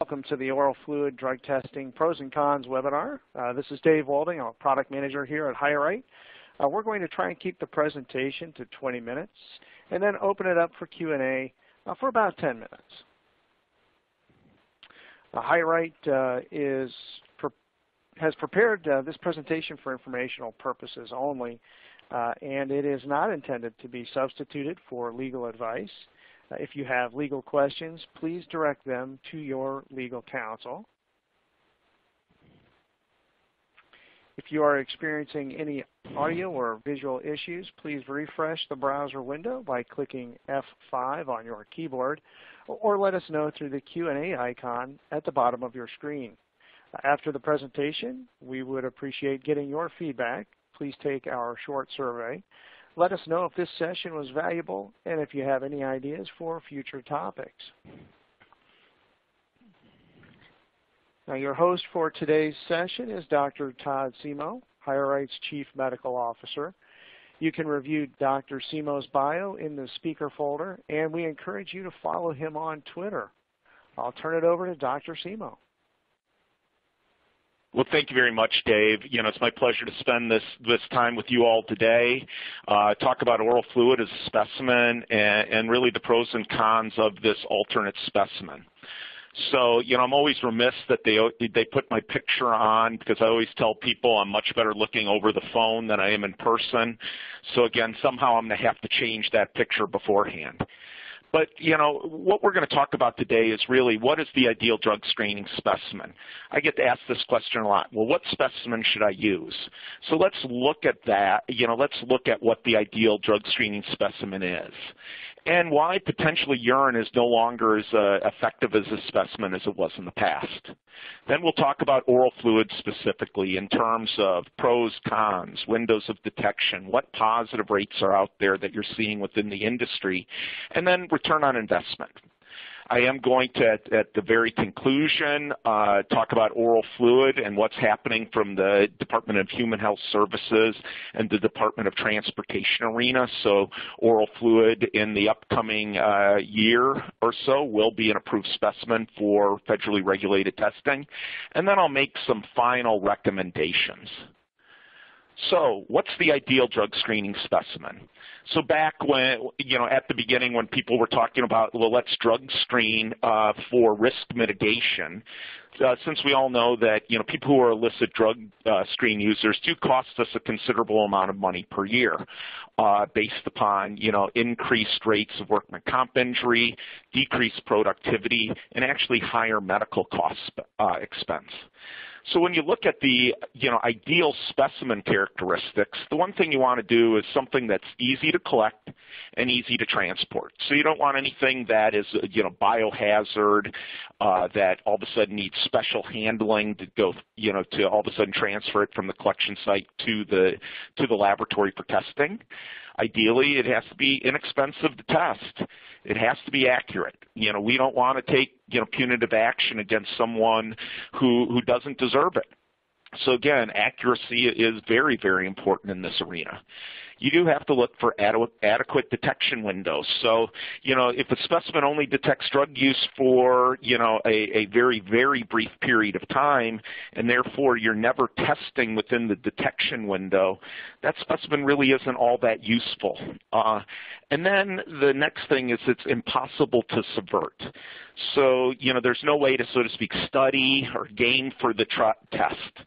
Welcome to the Oral Fluid Drug Testing Pros and Cons webinar. Uh, this is Dave Walding. I'm a product manager here at HireRight. Uh, we're going to try and keep the presentation to 20 minutes and then open it up for Q&A uh, for about 10 minutes. Uh, HireRight uh, is pre has prepared uh, this presentation for informational purposes only, and it is not intended to be substituted for legal advice. If you have legal questions, please direct them to your legal counsel. If you are experiencing any audio or visual issues, please refresh the browser window by clicking F5 on your keyboard or let us know through the Q&A icon at the bottom of your screen. After the presentation, we would appreciate getting your feedback. Please take our short survey. Let us know if this session was valuable and if you have any ideas for future topics. Now your host for today's session is Dr. Todd Simo, HireRight's Chief Medical Officer. You can review Dr. Simo's bio in the speaker folder, and we encourage you to follow him on Twitter. I'll turn it over to Dr. Simo. Well, thank you very much, Dave. You know, it's my pleasure to spend this this time with you all today. Uh, talk about oral fluid as a specimen and, and really the pros and cons of this alternate specimen. So, you know, I'm always remiss that they they put my picture on because I always tell people I'm much better looking over the phone than I am in person. So again, somehow I'm going to have to change that picture beforehand. But, you know, what we're going to talk about today is really what is the ideal drug screening specimen? I get asked this question a lot. Well, what specimen should I use? So let's look at that. You know, let's look at what the ideal drug screening specimen is and why potentially urine is no longer as uh, effective as a specimen as it was in the past. Then we'll talk about oral fluids specifically in terms of pros, cons, windows of detection, what positive rates are out there that you're seeing within the industry, and then return on investment. I am going to, at, at the very conclusion, uh, talk about oral fluid and what's happening from the Department of Human Health Services and the Department of Transportation arena. So oral fluid in the upcoming uh, year or so will be an approved specimen for federally regulated testing. And then I'll make some final recommendations. So what's the ideal drug screening specimen? So back when, you know, at the beginning when people were talking about, well, let's drug screen uh, for risk mitigation, uh, since we all know that, you know, people who are illicit drug uh, screen users do cost us a considerable amount of money per year uh, based upon, you know, increased rates of workman comp injury, decreased productivity, and actually higher medical cost uh, expense. So when you look at the you know ideal specimen characteristics, the one thing you want to do is something that's easy to collect and easy to transport. So you don't want anything that is you know biohazard uh, that all of a sudden needs special handling to go you know to all of a sudden transfer it from the collection site to the to the laboratory for testing. Ideally, it has to be inexpensive to test. It has to be accurate. You know, we don't want to take, you know, punitive action against someone who, who doesn't deserve it. So again, accuracy is very, very important in this arena you do have to look for adequate detection windows. So, you know, if a specimen only detects drug use for, you know, a, a very, very brief period of time, and therefore you're never testing within the detection window, that specimen really isn't all that useful. Uh, and then the next thing is it's impossible to subvert. So, you know, there's no way to, so to speak, study or game for the test.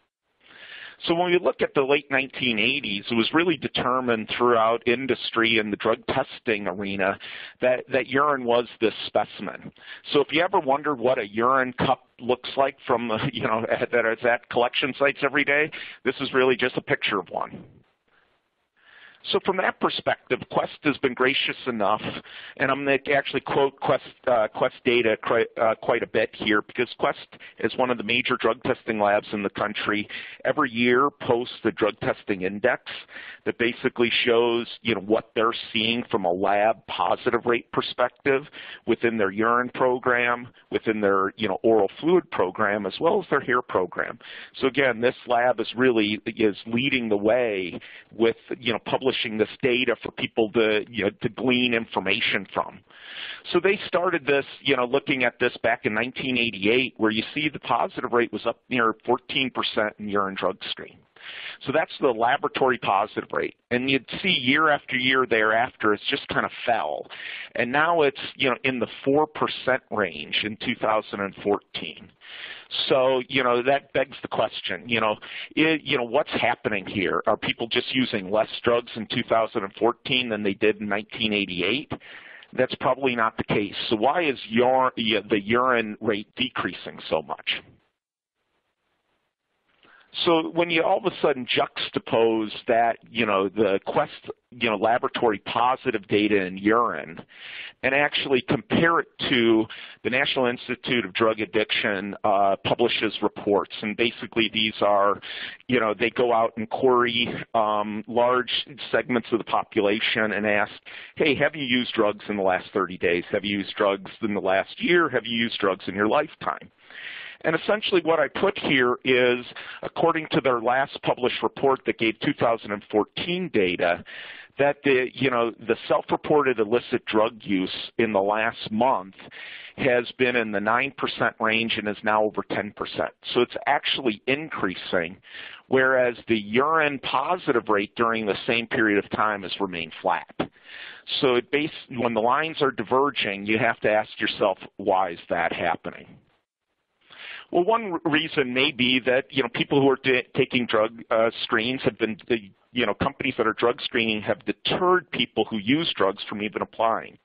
So when we look at the late 1980s, it was really determined throughout industry and the drug testing arena that, that urine was this specimen. So if you ever wondered what a urine cup looks like from, you know, that is at collection sites every day, this is really just a picture of one. So from that perspective, Quest has been gracious enough, and I'm going to actually quote Quest, uh, Quest data quite, uh, quite a bit here because Quest is one of the major drug testing labs in the country. Every year posts the drug testing index that basically shows you know what they're seeing from a lab positive rate perspective within their urine program, within their you know oral fluid program, as well as their hair program. So again, this lab is really is leading the way with you know publishing publishing this data for people to, you know, to glean information from. So they started this, you know, looking at this back in 1988, where you see the positive rate was up near 14% in urine drug screen. So that's the laboratory positive rate. And you'd see year after year thereafter, it's just kind of fell. And now it's, you know, in the 4% range in 2014. So, you know, that begs the question, you know, it, you know, what's happening here? Are people just using less drugs in 2014 than they did in 1988? That's probably not the case. So why is your, the urine rate decreasing so much? So when you all of a sudden juxtapose that, you know, the Quest, you know, laboratory positive data in urine and actually compare it to the National Institute of Drug Addiction uh, publishes reports, and basically these are, you know, they go out and query um, large segments of the population and ask, hey, have you used drugs in the last 30 days? Have you used drugs in the last year? Have you used drugs in your lifetime? And essentially what I put here is, according to their last published report that gave 2014 data, that the, you know, the self-reported illicit drug use in the last month has been in the 9% range and is now over 10%. So it's actually increasing, whereas the urine positive rate during the same period of time has remained flat. So when the lines are diverging, you have to ask yourself, why is that happening? Well, one reason may be that you know people who are taking drug uh, screens have been the you know companies that are drug screening have deterred people who use drugs from even applying.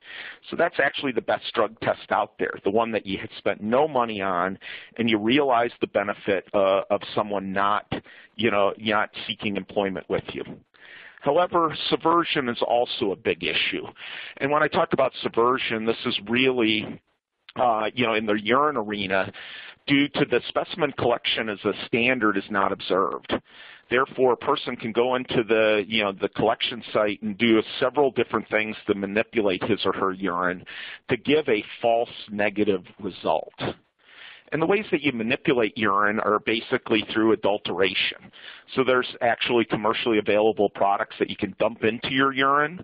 So that's actually the best drug test out there, the one that you had spent no money on, and you realize the benefit uh, of someone not you know not seeking employment with you. However, subversion is also a big issue. And when I talk about subversion, this is really, uh, you know, in the urine arena, due to the specimen collection as a standard is not observed. Therefore, a person can go into the, you know, the collection site and do several different things to manipulate his or her urine to give a false negative result. And the ways that you manipulate urine are basically through adulteration. So there's actually commercially available products that you can dump into your urine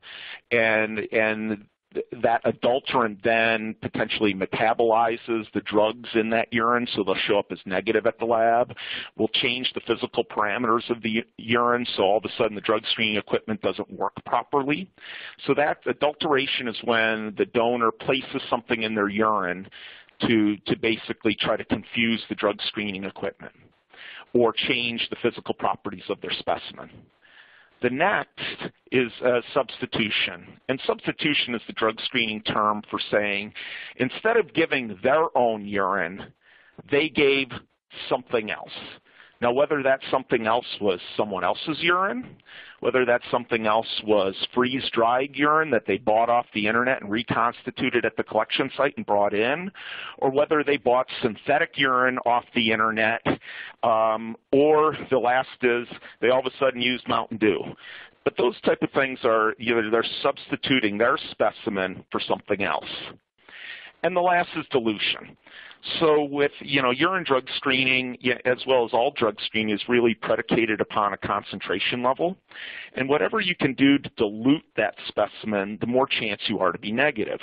and and that adulterant then potentially metabolizes the drugs in that urine, so they'll show up as negative at the lab. We'll change the physical parameters of the urine, so all of a sudden the drug screening equipment doesn't work properly. So that adulteration is when the donor places something in their urine to, to basically try to confuse the drug screening equipment or change the physical properties of their specimen. The next is uh, substitution. And substitution is the drug screening term for saying instead of giving their own urine, they gave something else. Now, whether that something else was someone else's urine, whether that something else was freeze-dried urine that they bought off the internet and reconstituted at the collection site and brought in, or whether they bought synthetic urine off the internet, um, or the last is they all of a sudden used Mountain Dew. But those type of things are, you know, they're substituting their specimen for something else. And the last is dilution. So with, you know, urine drug screening, as well as all drug screening, is really predicated upon a concentration level. And whatever you can do to dilute that specimen, the more chance you are to be negative.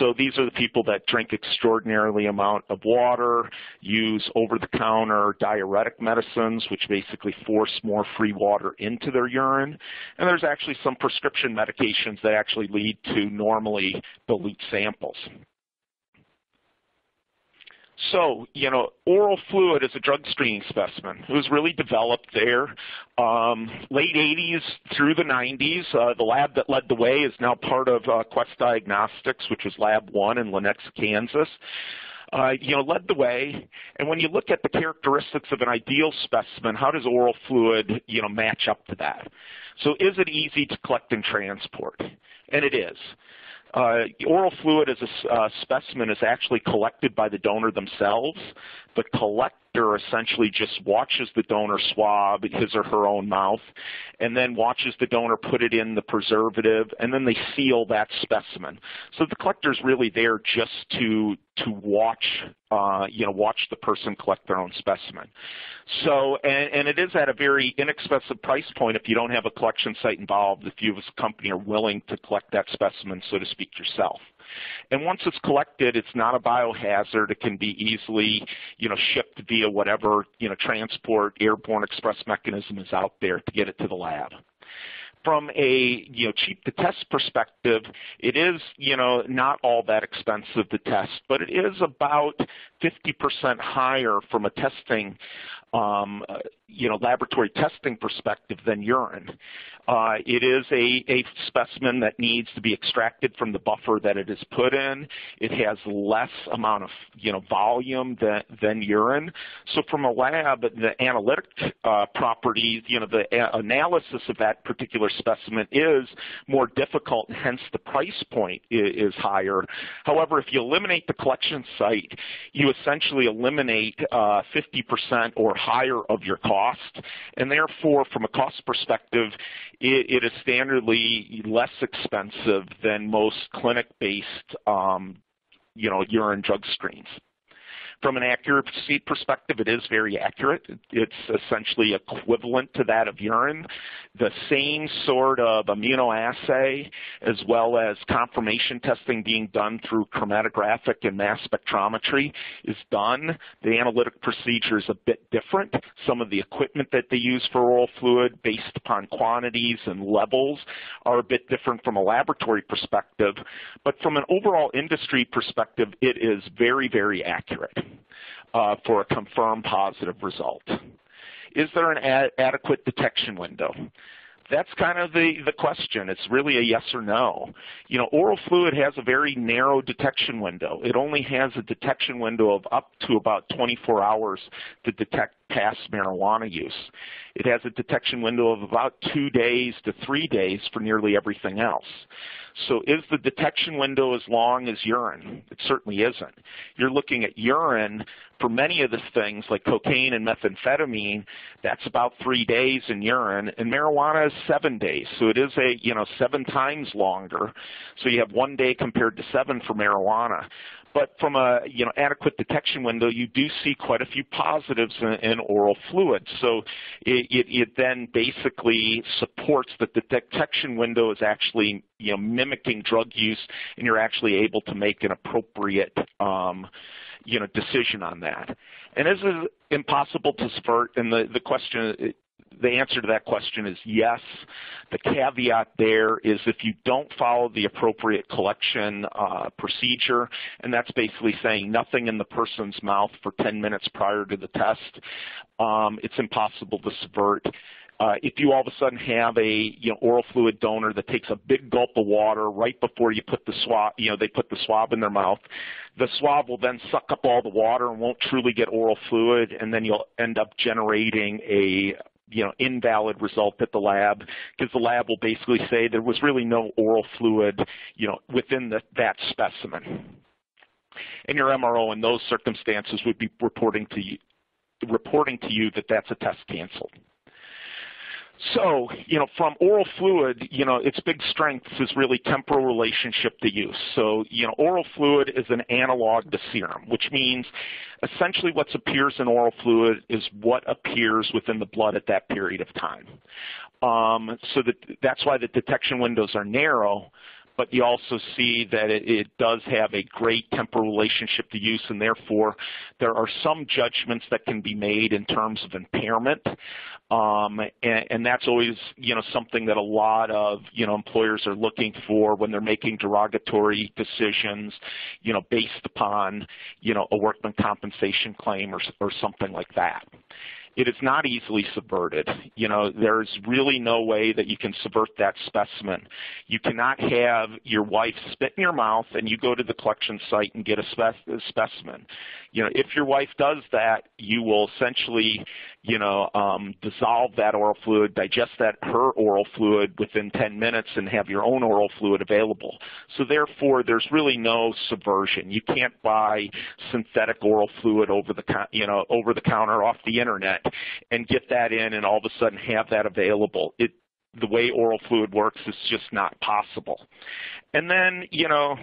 So these are the people that drink extraordinarily amount of water, use over-the-counter diuretic medicines, which basically force more free water into their urine. And there's actually some prescription medications that actually lead to normally dilute samples. So, you know, oral fluid is a drug screening specimen. It was really developed there. Um, late 80s through the 90s, uh, the lab that led the way is now part of uh, Quest Diagnostics, which was LabOne in Lenexa, Kansas. Uh, you know, led the way. And when you look at the characteristics of an ideal specimen, how does oral fluid, you know, match up to that? So is it easy to collect and transport? And it is. Uh, oral fluid as a uh, specimen is actually collected by the donor themselves, but collect essentially just watches the donor swab his or her own mouth and then watches the donor put it in the preservative and then they seal that specimen. So the collector is really there just to to watch uh, you know watch the person collect their own specimen. So and, and it is at a very inexpensive price point if you don't have a collection site involved. If you as a company are willing to collect that specimen, so to speak, yourself. And once it's collected, it's not a biohazard. It can be easily, you know, shipped via whatever, you know, transport airborne express mechanism is out there to get it to the lab from a you know cheap to test perspective, it is you know not all that expensive to test, but it is about 50% higher from a testing um, you know laboratory testing perspective than urine. Uh, it is a, a specimen that needs to be extracted from the buffer that it is put in. It has less amount of you know volume than, than urine. So from a lab, the analytic uh, properties, you know, the analysis of that particular specimen is more difficult, hence the price point is, is higher. However, if you eliminate the collection site, you essentially eliminate uh, 50% or higher of your cost, and therefore, from a cost perspective, it, it is standardly less expensive than most clinic-based um, you know, urine drug screens. From an accuracy perspective, it is very accurate. It's essentially equivalent to that of urine. The same sort of immunoassay as well as confirmation testing being done through chromatographic and mass spectrometry is done. The analytic procedure is a bit different. Some of the equipment that they use for oral fluid based upon quantities and levels are a bit different from a laboratory perspective. But from an overall industry perspective, it is very, very accurate Uh, for a confirmed positive result. Is there an ad adequate detection window? That's kind of the, the question. It's really a yes or no. You know, oral fluid has a very narrow detection window. It only has a detection window of up to about 24 hours to detect past marijuana use. It has a detection window of about two days to three days for nearly everything else. So is the detection window as long as urine? It certainly isn't. You're looking at urine for many of the things like cocaine and methamphetamine, that's about three days in urine, and marijuana is seven days. So it is a, you know, seven times longer. So you have one day compared to seven for marijuana. But from a you know adequate detection window, you do see quite a few positives in, in oral fluid. So it, it, it, then basically supports that the detection window is actually you know mimicking drug use, and you're actually able to make an appropriate um, you know decision on that. And this is impossible to subvert. And the the question the answer to that question is yes. The caveat there is if you don't follow the appropriate collection uh, procedure, and that's basically saying nothing in the person's mouth for 10 minutes prior to the test, um, it's impossible to subvert. Uh, if you all of a sudden have a you know, oral fluid donor that takes a big gulp of water right before you put the swab, you know, they put the swab in their mouth, the swab will then suck up all the water and won't truly get oral fluid, and then you'll end up generating a you know, invalid result at the lab because the lab will basically say there was really no oral fluid, you know, within the, that specimen. And your MRO in those circumstances would be reporting to you, reporting to you that that's a test canceled. So, you know, from oral fluid, you know, its big strength is really temporal relationship to use. So, you know, oral fluid is an analog to serum, which means essentially what appears in oral fluid is what appears within the blood at that period of time. Um, so that, that's why the detection windows are narrow, but you also see that it, it, does have a great temporal relationship to use, and therefore there are some judgments that can be made in terms of impairment. Um, and, and, that's always, you know, something that a lot of, you know, employers are looking for when they're making derogatory decisions, you know, based upon, you know, a workman compensation claim or, or something like that. It is not easily subverted. You know, there's really no way that you can subvert that specimen. You cannot have your wife spit in your mouth and you go to the collection site and get a, spe- a specimen. You know, if your wife does that, you will essentially, you know, um, dissolve that oral fluid, digest that her oral fluid within 10 minutes, and have your own oral fluid available. So therefore, there's really no subversion. You can't buy synthetic oral fluid over the, you know, over the counter off the internet and get that in, and all of a sudden have that available. It the way oral fluid works is just not possible. And then, you know,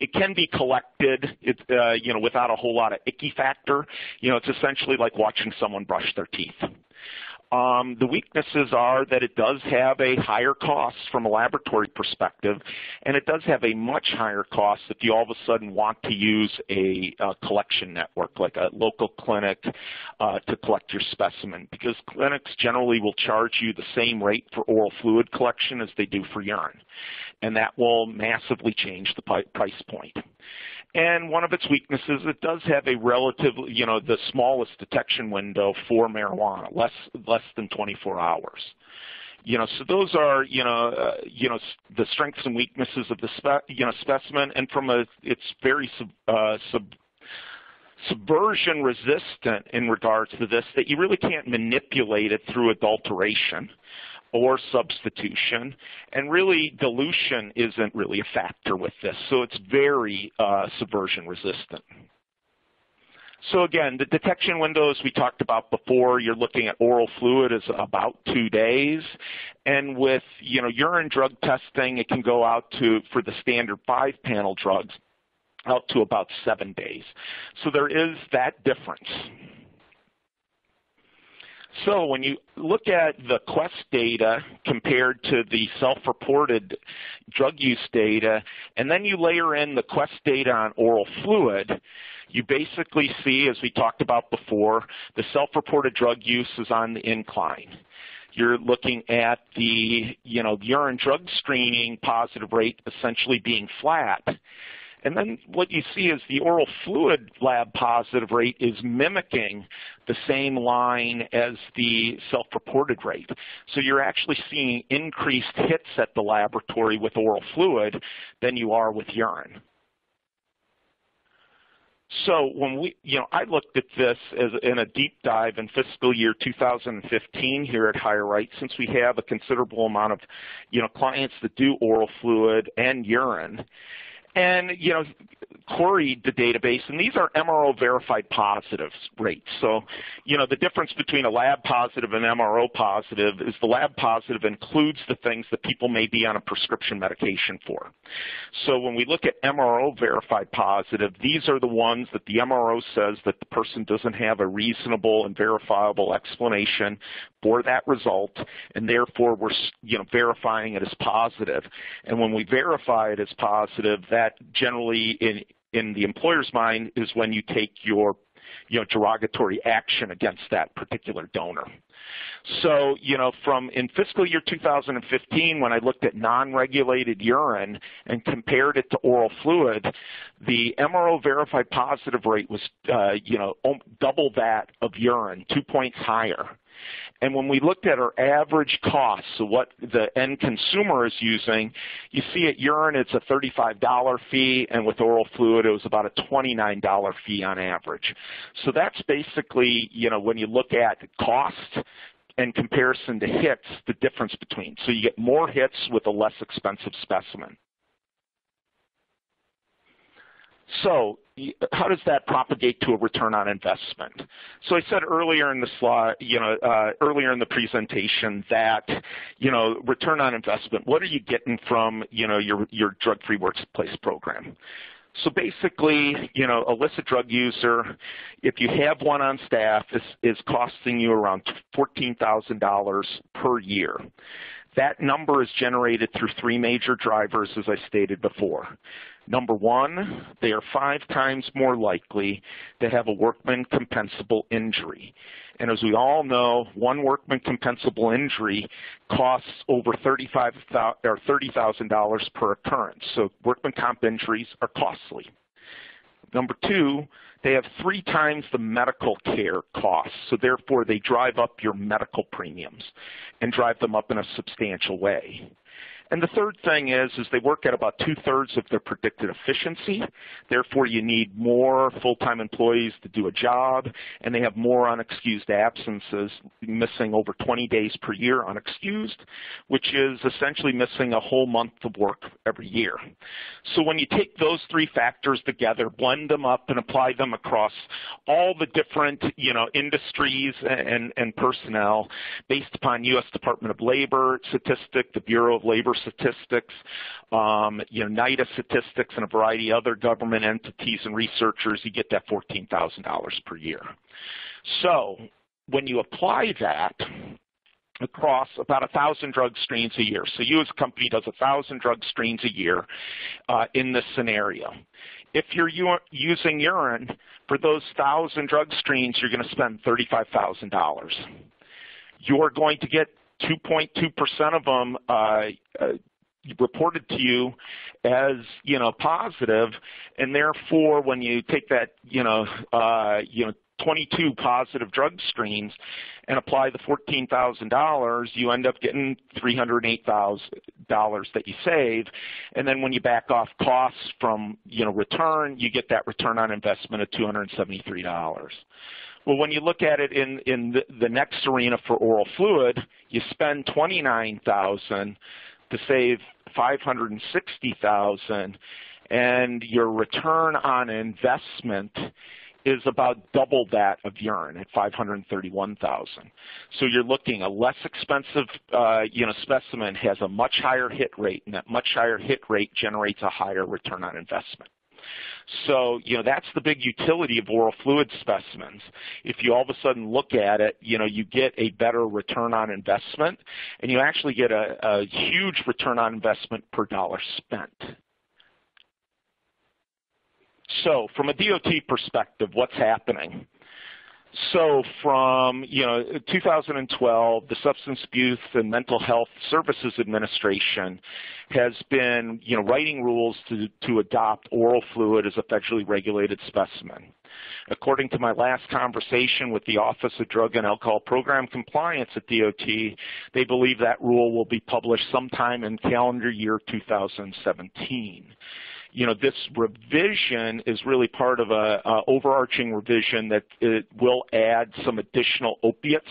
it can be collected, it, uh, you know, without a whole lot of icky factor. You know, it's essentially like watching someone brush their teeth. Um, the weaknesses are that it does have a higher cost from a laboratory perspective, and it does have a much higher cost if you all of a sudden want to use a, a collection network, like a local clinic, uh, to collect your specimen, because clinics generally will charge you the same rate for oral fluid collection as they do for urine, and that will massively change the price point. And one of its weaknesses, it does have a relatively, you know, the smallest detection window for marijuana, less less than 24 hours. You know, so those are, you know, uh, you know, the strengths and weaknesses of the spe- you know specimen, and from a, it's very sub, uh, sub, subversion resistant in regards to this that you really can't manipulate it through adulteration or substitution. And really, dilution isn't really a factor with this. So it's very uh, subversion resistant. So again, the detection windows we talked about before, you're looking at oral fluid is about two days. And with you know urine drug testing, it can go out to, for the standard five panel drugs, out to about seven days. So there is that difference. So when you look at the Quest data compared to the self-reported drug use data, and then you layer in the Quest data on oral fluid, you basically see, as we talked about before, the self-reported drug use is on the incline. You're looking at the you know, urine drug screening positive rate essentially being flat. And then what you see is the oral fluid lab positive rate is mimicking the same line as the self-reported rate. So you're actually seeing increased hits at the laboratory with oral fluid than you are with urine. So when we, you know, I looked at this as in a deep dive in fiscal year 2015 here at HireRight, since we have a considerable amount of, you know, clients that do oral fluid and urine and you know queried the database, and these are MRO verified positives rates. So, you know, the difference between a lab positive and MRO positive is the lab positive includes the things that people may be on a prescription medication for. So when we look at MRO verified positive, these are the ones that the MRO says that the person doesn't have a reasonable and verifiable explanation for that result, and therefore we're you know verifying it as positive. And when we verify it as positive, that generally in in the employer's mind is when you take your you know derogatory action against that particular donor. So, you know, from in fiscal year 2015, when I looked at non-regulated urine and compared it to oral fluid, the MRO verified positive rate was, uh, you know, double that of urine, two points higher. And when we looked at our average cost, so what the end consumer is using, you see at urine it's a $35 fee, and with oral fluid it was about a $29 fee on average. So that's basically, you know, when you look at cost and comparison to hits, the difference between. So you get more hits with a less expensive specimen. So how does that propagate to a return on investment? So I said earlier in the slide, you know, uh, earlier in the presentation that, you know, return on investment. What are you getting from, you know, your your drug-free workplace program? So basically, you know, illicit drug user, if you have one on staff, is, is costing you around $14,000 per year. That number is generated through three major drivers, as I stated before. Number one, they are five times more likely to have a workman compensable injury. And as we all know, one workman compensable injury costs over $30,000 per occurrence. So workman comp injuries are costly. Number two, they have three times the medical care costs. So therefore, they drive up your medical premiums and drive them up in a substantial way. And the third thing is, is they work at about two-thirds of their predicted efficiency. Therefore, you need more full-time employees to do a job, and they have more unexcused absences, missing over 20 days per year unexcused, which is essentially missing a whole month of work every year. So when you take those three factors together, blend them up, and apply them across all the different, you know, industries and, and personnel based upon U.S. Department of Labor statistic, the Bureau of Labor statistics, um, you know, NIDA statistics, and a variety of other government entities and researchers, you get that $14,000 per year. So when you apply that across about a thousand drug screens a year. So you as a company does a thousand drug screens a year uh, in this scenario. If you're using urine for those thousand drug screens, you're going to spend $35,000. You're going to get 2.2% of them uh, uh, reported to you as you know positive, and therefore when you take that you know uh, you know 22 positive drug screens and apply the $14,000, you end up getting $308,000 that you save. And then when you back off costs from, you know, return, you get that return on investment of $273. Well, when you look at it in, in the, the next arena for oral fluid, you spend 29000 to save 560000 and your return on investment is about double that of urine at 531,000. So you're looking a less expensive, uh, you know, specimen has a much higher hit rate, and that much higher hit rate generates a higher return on investment. So, you know, that's the big utility of oral fluid specimens. If you all of a sudden look at it, you know, you get a better return on investment, and you actually get a, a huge return on investment per dollar spent. So from a DOT perspective, what's happening? So from you know 2012, the Substance Abuse and Mental Health Services Administration has been you know writing rules to to adopt oral fluid as a federally regulated specimen. According to my last conversation with the Office of Drug and Alcohol Program Compliance at DOT, they believe that rule will be published sometime in calendar year 2017 you know, this revision is really part of a, a overarching revision that it will add some additional opiates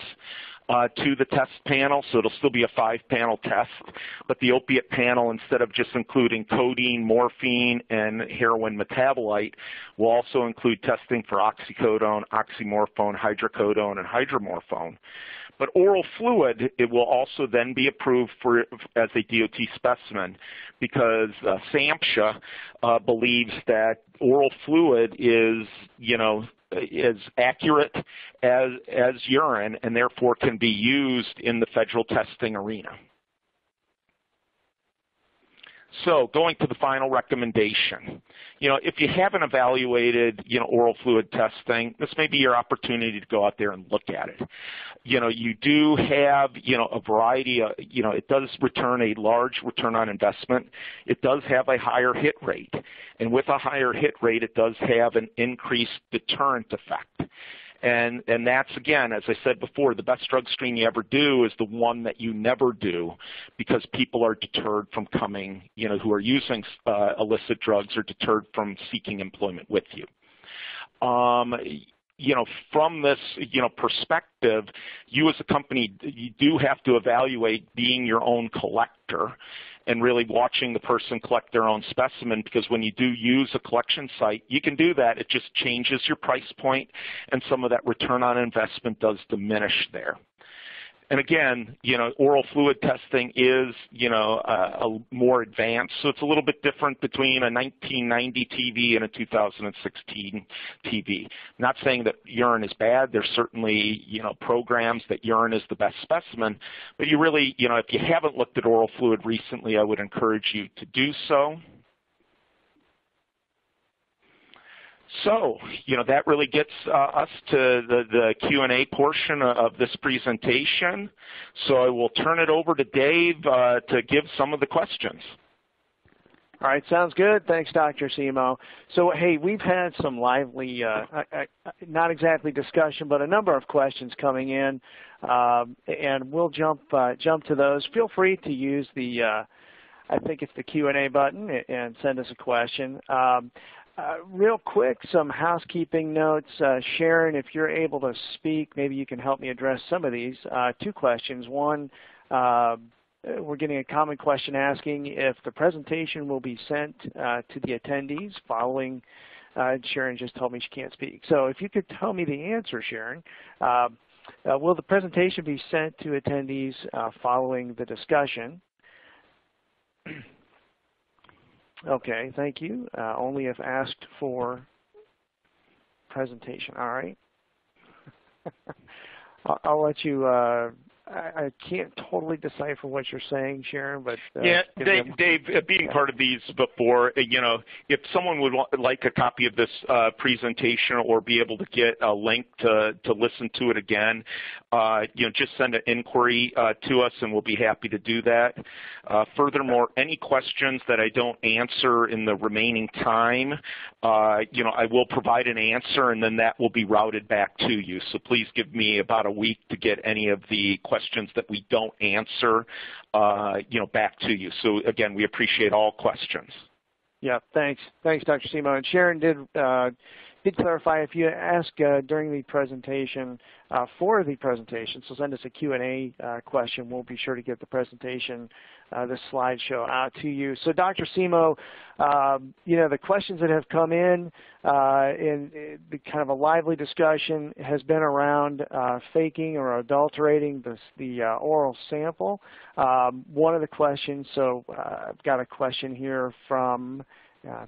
uh, to the test panel, so it'll still be a five-panel test. But the opiate panel, instead of just including codeine, morphine, and heroin metabolite, will also include testing for oxycodone, oxymorphone, hydrocodone, and hydromorphone. But oral fluid, it will also then be approved for as a DOT specimen because uh, SAMHSA uh, believes that oral fluid is, you know, as accurate as as urine and therefore can be used in the federal testing arena. So going to the final recommendation. You know, if you haven't evaluated, you know, oral fluid testing, this may be your opportunity to go out there and look at it. You know, you do have, you know, a variety of, you know, it does return a large return on investment. It does have a higher hit rate. And with a higher hit rate, it does have an increased deterrent effect. And, and that's, again, as I said before, the best drug screen you ever do is the one that you never do because people are deterred from coming, you know, who are using uh, illicit drugs are deterred from seeking employment with you. Um, you know, from this, you know, perspective, you as a company, you do have to evaluate being your own collector and really watching the person collect their own specimen because when you do use a collection site, you can do that. It just changes your price point and some of that return on investment does diminish there and again, you know, oral fluid testing is, you know, uh, a more advanced. So it's a little bit different between a 1990 TB and a 2016 TB. Not saying that urine is bad. There's certainly, you know, programs that urine is the best specimen. But you really, you know, if you haven't looked at oral fluid recently, I would encourage you to do so. So, you know, that really gets uh, us to the, the Q&A portion of this presentation. So I will turn it over to Dave uh, to give some of the questions. All right, sounds good. Thanks, Dr. Simo. So, hey, we've had some lively, uh, not exactly discussion, but a number of questions coming in, um, and we'll jump uh, jump to those. Feel free to use the, uh, I think it's the Q&A button, and send us a question. Um, uh, real quick, some housekeeping notes. Uh, Sharon, if you're able to speak, maybe you can help me address some of these. Uh, two questions. One, uh, we're getting a common question asking if the presentation will be sent uh, to the attendees following, uh, Sharon just told me she can't speak. So if you could tell me the answer, Sharon, will the presentation be sent to attendees following the discussion? okay, thank you. Uh, only if asked for presentation. All right. I'll, I'll, let you I, can't totally decipher what you're saying, Sharon, but uh, yeah, Dave, Dave uh, being part of these before, uh, you know, if someone would like a copy of this uh, presentation or be able to get a link to to listen to it again, uh, you know, just send an inquiry uh, to us, and we'll be happy to do that. furthermore, any questions that I don't answer in the remaining time, you know, I will provide an answer, and then that will be routed back to you. So please give me about a week to get any of the questions questions that we don't answer, uh, you know, back to you. So again, we appreciate all questions. Yeah, thanks. Thanks, Dr. Simo. And Sharon did uh, did clarify if you ask uh, during the presentation uh, for the presentation, so send us a Q&A uh, question. We'll be sure to get the presentation, uh, the slideshow out to you. So Dr. Simo, um, you know, the questions that have come in uh, in, in kind of a lively discussion has been around uh, faking or adulterating the, the oral sample. Um, one of the questions, so I've got a question here from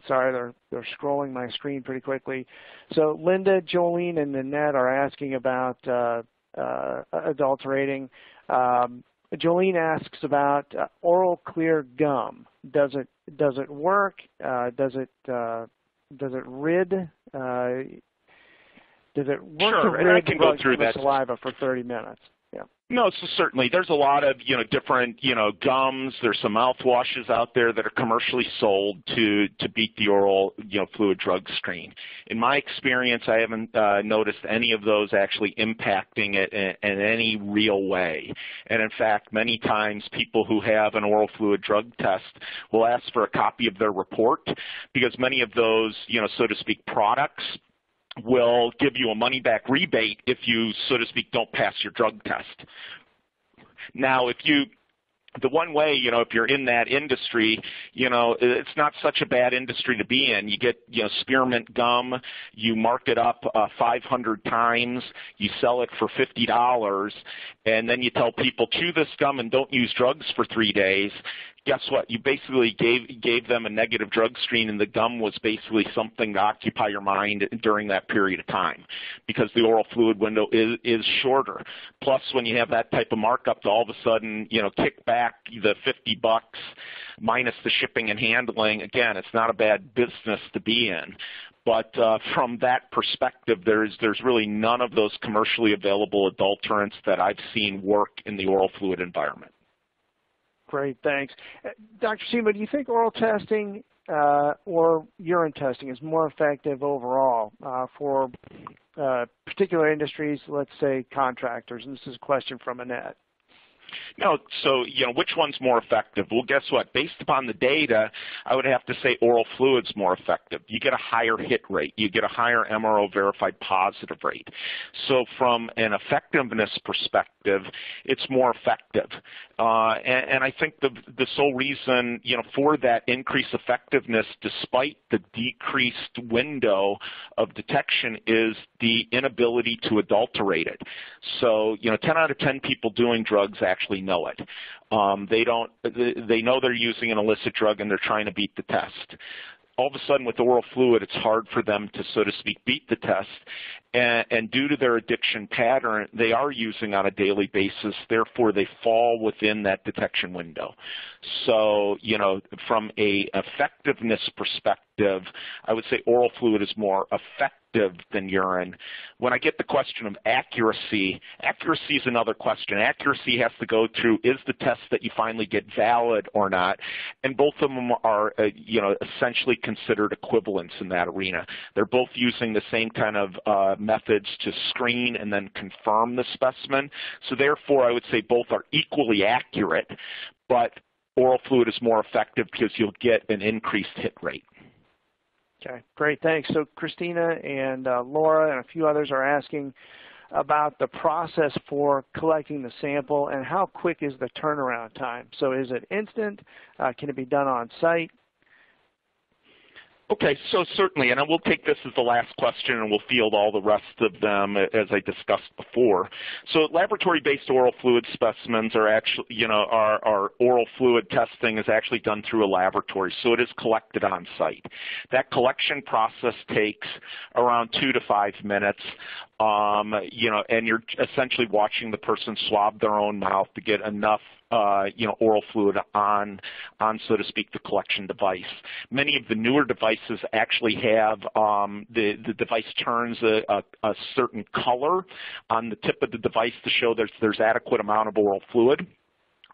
sorry, they're they're scrolling my screen pretty quickly. So Linda, Jolene, and Nanette are asking about uh, uh, adulterating. Um, Jolene asks about uh, oral clear gum. Does it does it work? Uh, does it uh, does it rid? Uh, does it work sure, to rid I can go through that. saliva for 30 minutes? No, so certainly there's a lot of you know different you know gums. There's some mouthwashes out there that are commercially sold to to beat the oral you know fluid drug screen. In my experience, I haven't uh, noticed any of those actually impacting it in, in any real way. And in fact, many times people who have an oral fluid drug test will ask for a copy of their report because many of those you know so to speak products will give you a money back rebate if you, so to speak, don't pass your drug test. Now, if you the one way, you know, if you're in that industry, you know, it's not such a bad industry to be in. You get, you know, spearmint gum, you mark it up uh, 500 times, you sell it for $50, and then you tell people, chew this gum and don't use drugs for three days guess what? You basically gave gave them a negative drug screen, and the gum was basically something to occupy your mind during that period of time, because the oral fluid window is is shorter. Plus, when you have that type of markup, to all of a sudden, you know, kick back the 50 bucks minus the shipping and handling. Again, it's not a bad business to be in. But uh, from that perspective, there's there's really none of those commercially available adulterants that I've seen work in the oral fluid environment. Great, thanks. Uh, Dr. Simo, do you think oral testing uh, or urine testing is more effective overall uh, for uh, particular industries, let's say contractors? And this is a question from Annette. No, so you know which one's more effective? Well, guess what? Based upon the data, I would have to say oral fluid's more effective. You get a higher hit rate. You get a higher MRO verified positive rate. So from an effectiveness perspective, it's more effective. Uh, and, and, I think the the sole reason you know for that increased effectiveness, despite the decreased window of detection, is the inability to adulterate it. So you know, 10 out of 10 people doing drugs actually know it. Um, they don't. They know they're using an illicit drug and they're trying to beat the test all of a sudden with oral fluid, it's hard for them to, so to speak, beat the test. And, and, due to their addiction pattern, they are using on a daily basis. Therefore, they fall within that detection window. So, you know, from a effectiveness perspective, I would say oral fluid is more effective than urine. When I get the question of accuracy, accuracy is another question. Accuracy has to go to is the test that you finally get valid or not, and both of them are, uh, you know, essentially considered equivalents in that arena. They're both using the same kind of uh, methods to screen and then confirm the specimen. So therefore, I would say both are equally accurate, but oral fluid is more effective because you'll get an increased hit rate. Okay, great, thanks. So Christina and uh, Laura and a few others are asking about the process for collecting the sample and how quick is the turnaround time. So is it instant? Uh, can it be done on site? Okay, so certainly, and I will take this as the last question and we'll field all the rest of them as I discussed before. So laboratory-based oral fluid specimens are actually, you know, our, our oral fluid testing is actually done through a laboratory, so it is collected on site. That collection process takes around two to five minutes, um, you know, and you're essentially watching the person swab their own mouth to get enough uh, you know, oral fluid on, on, so to speak, the collection device. Many of the newer devices actually have um, the, the device turns a, a, a, certain color on the tip of the device to show there's, there's adequate amount of oral fluid.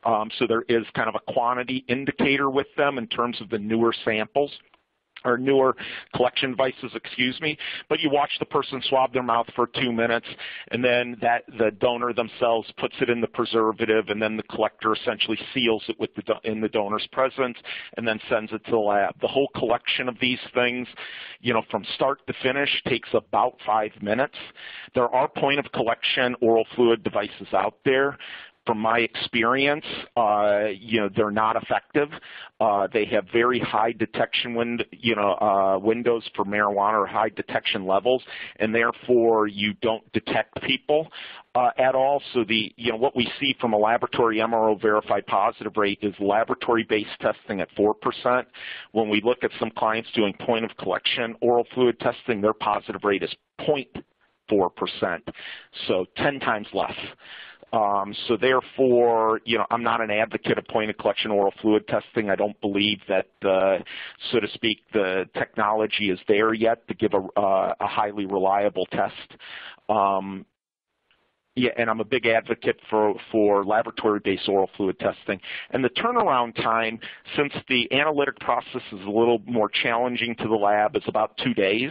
Um, so there is kind of a quantity indicator with them in terms of the newer samples or newer collection devices, excuse me, but you watch the person swab their mouth for two minutes, and then that the donor themselves puts it in the preservative, and then the collector essentially seals it with the in the donor's presence, and then sends it to the lab. The whole collection of these things, you know, from start to finish, takes about five minutes. There are point of collection oral fluid devices out there from my experience, uh, you know, they're not effective. Uh, they have very high detection wind, you know, uh, windows for marijuana or high detection levels, and therefore you don't detect people uh, at all. So the, you know, what we see from a laboratory MRO verified positive rate is laboratory-based testing at 4%. When we look at some clients doing point of collection oral fluid testing, their positive rate is 0.4%, so 10 times less. Um, so therefore, you know, I'm not an advocate of point of collection oral fluid testing. I don't believe that, uh, so to speak, the technology is there yet to give a, uh, a highly reliable test. Um, yeah, and I'm a big advocate for, for laboratory-based oral fluid testing. And the turnaround time, since the analytic process is a little more challenging to the lab, is about two days.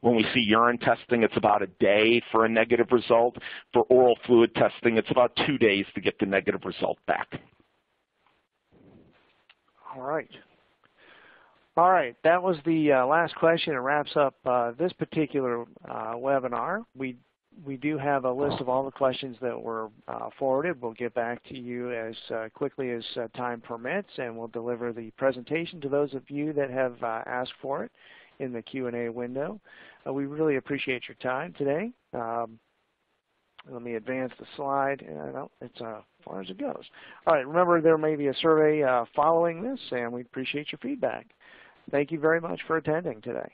When we see urine testing, it's about a day for a negative result. For oral fluid testing, it's about two days to get the negative result back. All right. All right, that was the uh, last question. It wraps up uh, this particular uh, webinar. We we do have a list of all the questions that were uh, forwarded. We'll get back to you as uh, quickly as uh, time permits, and we'll deliver the presentation to those of you that have uh, asked for it in the Q&A window. Uh, we really appreciate your time today. Um, let me advance the slide. Uh, no, it's as far as it goes. All right, remember there may be a survey following this, and we appreciate your feedback. Thank you very much for attending today.